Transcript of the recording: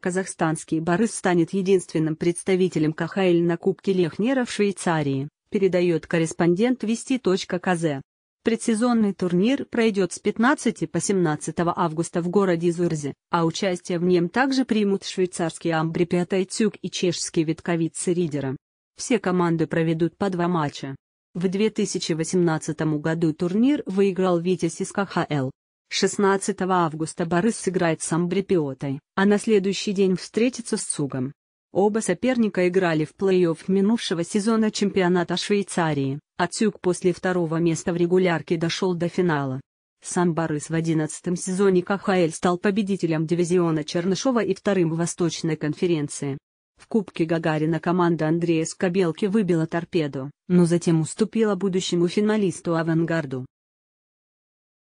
Казахстанский Борис станет единственным представителем КХЛ на Кубке Лехнера в Швейцарии, передает корреспондент Вести.кз. Предсезонный турнир пройдет с 15 по 17 августа в городе Зурзе, а участие в нем также примут швейцарский Амбри Пятайцюк и чешский Витковицы Ридера. Все команды проведут по два матча. В 2018 году турнир выиграл Витязь из КХЛ. 16 августа Борис сыграет с Амбрипиотой, а на следующий день встретится с Цугом. Оба соперника играли в плей-офф минувшего сезона чемпионата Швейцарии, а Цюг после второго места в регулярке дошел до финала. Сам Борис в 11 сезоне КХЛ стал победителем дивизиона Чернышова и вторым в Восточной конференции. В Кубке Гагарина команда Андрея Скобелки выбила торпеду, но затем уступила будущему финалисту «Авангарду».